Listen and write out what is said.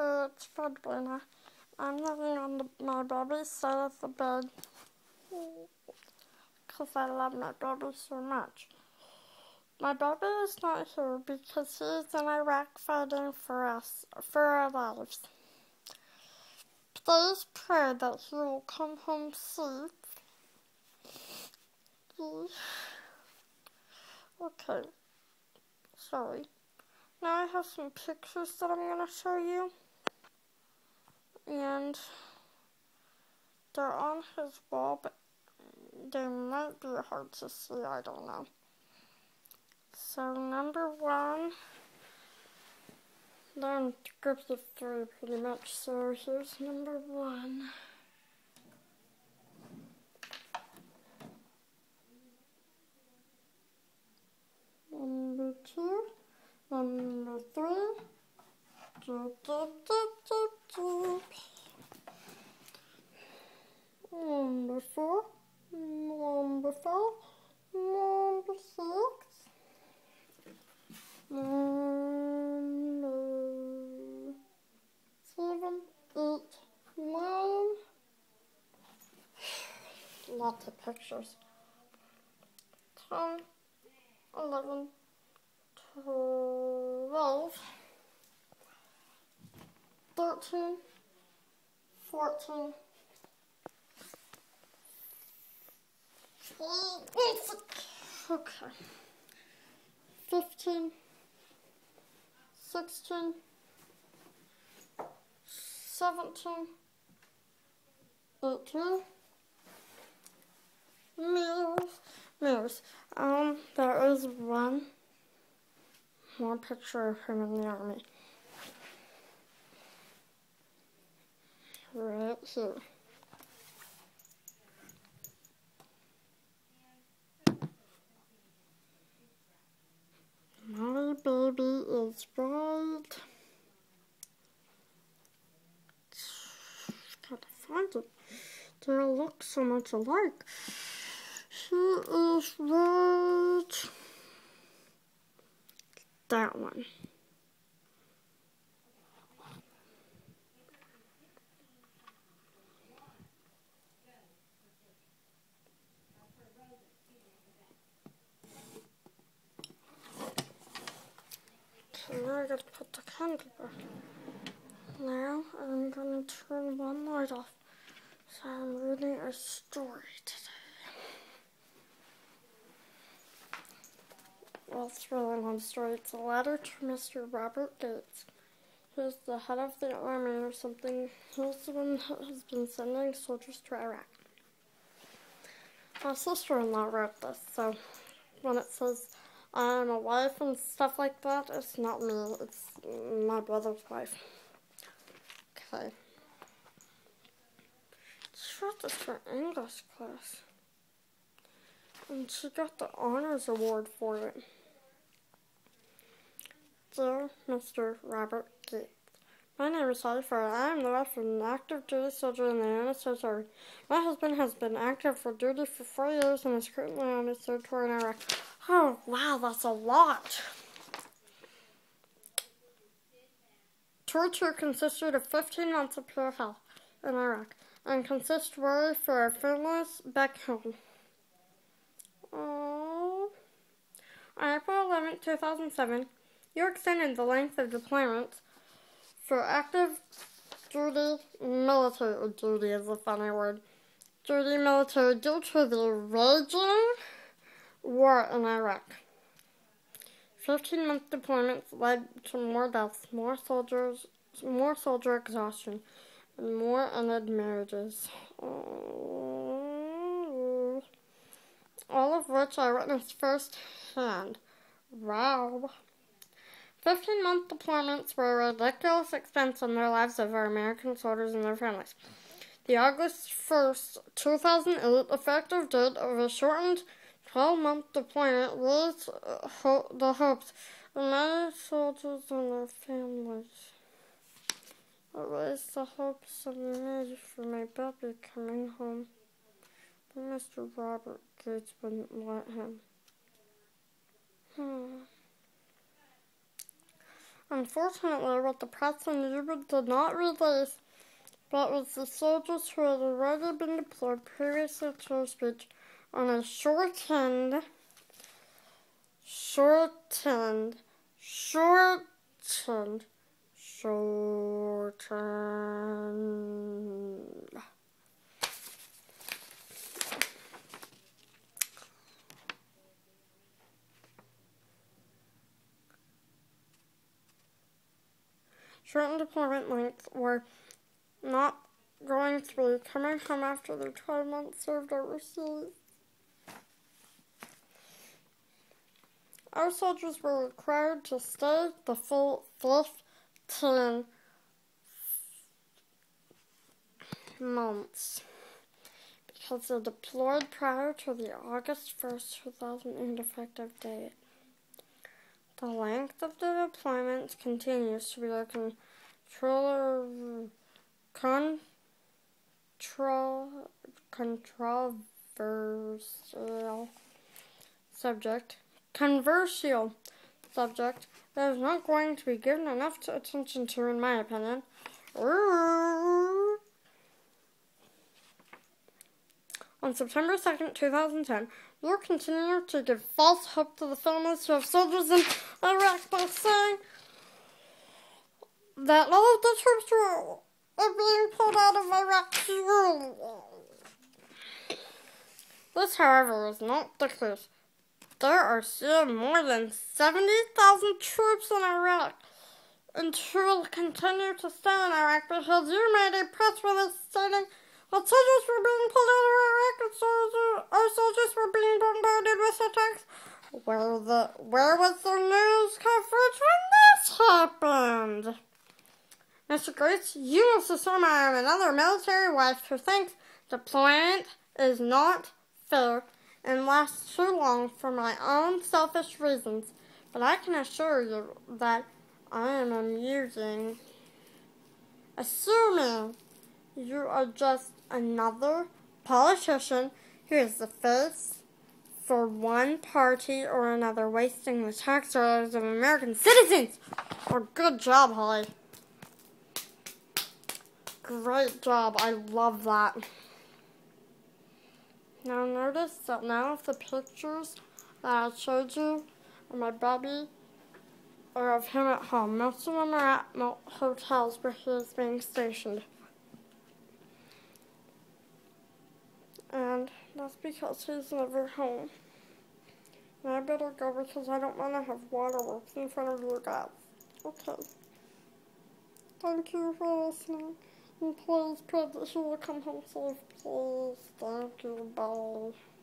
It's Fredwina. I'm living on the, my baby's side of the bed because I love my baby so much. My baby is not here because he's in Iraq fighting for us, for our lives. Please pray that he will come home safe. Okay, sorry. Now I have some pictures that I'm going to show you. And they're on his wall, but they might be hard to see, I don't know. So number one, then groups of three pretty much. So here's number one. Number two, number three, do, do, do, do. number four, number five, number six, number seven, eight, nine. Lots of pictures. Ten, eleven, twelve, thirteen, fourteen. Okay. 15, 16, 17, 18, mirrors, mirrors. Um, there is one more picture of him in the army. Right here. My baby is right. Gotta find it. They look so much alike. He is right. That one. Okay, now I gotta put the candle back. Now I'm gonna turn one light off. So I'm reading a story today. Well, it's really a long story. It's a letter to Mr. Robert Gates. who's the head of the army or something. He's the one that has been sending soldiers to Iraq. My sister-in-law wrote this, so when it says I'm a wife and stuff like that. It's not me, it's my brother's wife. Okay. She wrote this for English class. And she got the honors award for it. Dear Mr. Robert Gates, my name is Sally Farrell. I am the wife of an active duty soldier in the United States Army. My husband has been active for duty for four years and is currently on his third tour in Iraq. Oh, wow, that's a lot. Tour 2 consisted of 15 months of pure hell in Iraq and consists worry for our families back home. Oh. On April 11, 2007, you extended the length of deployment for active duty military oh, duty is a funny word. Duty military due to the raging war in Iraq. 15 month deployments led to more deaths, more soldiers, more soldier exhaustion, and more ended marriages. Oh. All of which I witnessed firsthand. Wow. 15 month deployments were a ridiculous expense on the lives of our American soldiers and their families. The August 1st, 2008 effective date of a shortened 12 month deployment raised uh, ho- the hopes of many soldiers and their families. It raised the hopes of many for my baby coming home, but Mr. Robert Gates wouldn't let him. Hmm. Unfortunately, what the press and media did not release but was the soldiers who had already been deployed previously to a speech on a shortened, shortened, shortened, shortened. Shortened deployment lengths were not going through coming home after their 12 months served overseas. Our soldiers were required to stay the full 15 months because they deployed prior to the August 1st, 2008 effective date. The length of the deployment continues to be a controller Contro controversial subject. Controversial subject that is not going to be given enough attention to, in my opinion. On September 2nd, 2010, war continued to give false hope to the families who have soldiers in Iraq by saying that all of the troops were are being pulled out of Iraq This, however, is not the case. There are still more than 70,000 troops in Iraq and will continue to stay in Iraq because you made a press release stating that soldiers were being pulled out of Iraq and soldiers, our soldiers were being bombarded with attacks. Where the where was the news coverage when this happened? Mr. Grace, you must assume I am another military wife who thinks deployment is not fair and lasts too long for my own selfish reasons, but I can assure you that I am amusing. Assuming you are just another politician who is the face for one party or another, wasting the tax dollars of American citizens. Well, good job, Hollie. Great job. I love that. Now notice that now of the pictures that I showed you of my baby are of him at home. Most of them are at hotels where he is being stationed. And that's because he's never home. And I better go because I don't want to have waterworks in front of you guys. Okay. Thank you for listening. And please pray that she will come home safe, please. Thank you. Bye.